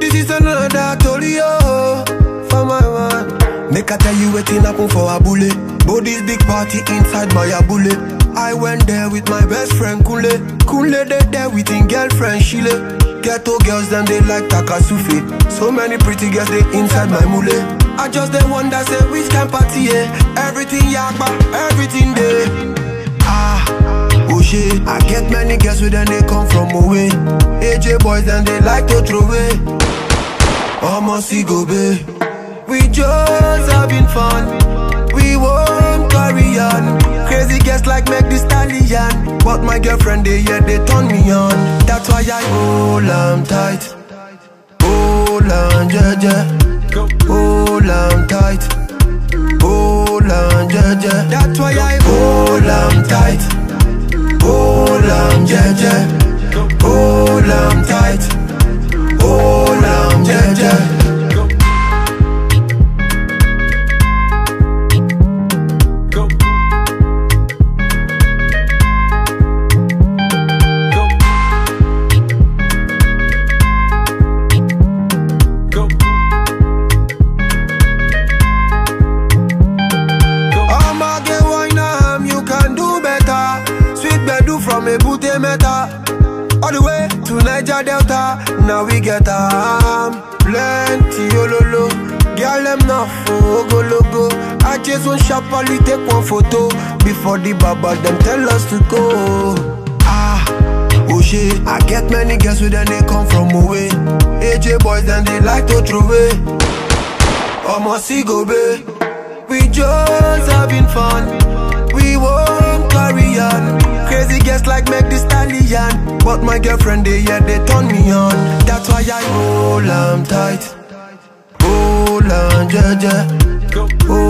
this is another toryo oh, for Make I tell you waiting happen for abule. Body's big party inside my abule. I went there with my best friend Kule. Kule they there with his girlfriend Shile. Ghetto girls them they like Takasufi. So many pretty girls they inside my mule. I just they wonder say which kind party yeah. Everything yakba, everything there. Ah, oh shit. I get many girls with them they come from away. AJ boys and they like to throw away. Almost go babe. We just having fun. We won't carry on. Crazy girls like Meg the Stallion. But my girlfriend, they yeah, they turn me on. That's why I hold on tight. Hold on, yeah, yeah. Hold on tight. Hold on, yeah, yeah. That's why I hold on tight. Hold on, yeah, yeah. All the way to Niger Delta. Now we get am. Plenty ololo. Girl, them not for go logo. I just want sharply take one photo. Before the baba them tell us to go. Ah. Oh shit, I get many girls with them they come from away. AJ boys then they like to throw away. Almost go babe. We just having fun. Girls like Meg the Stallion. But my girlfriend, they yeah, they turn me on. That's why I hold on tight. Hold on, yeah, yeah.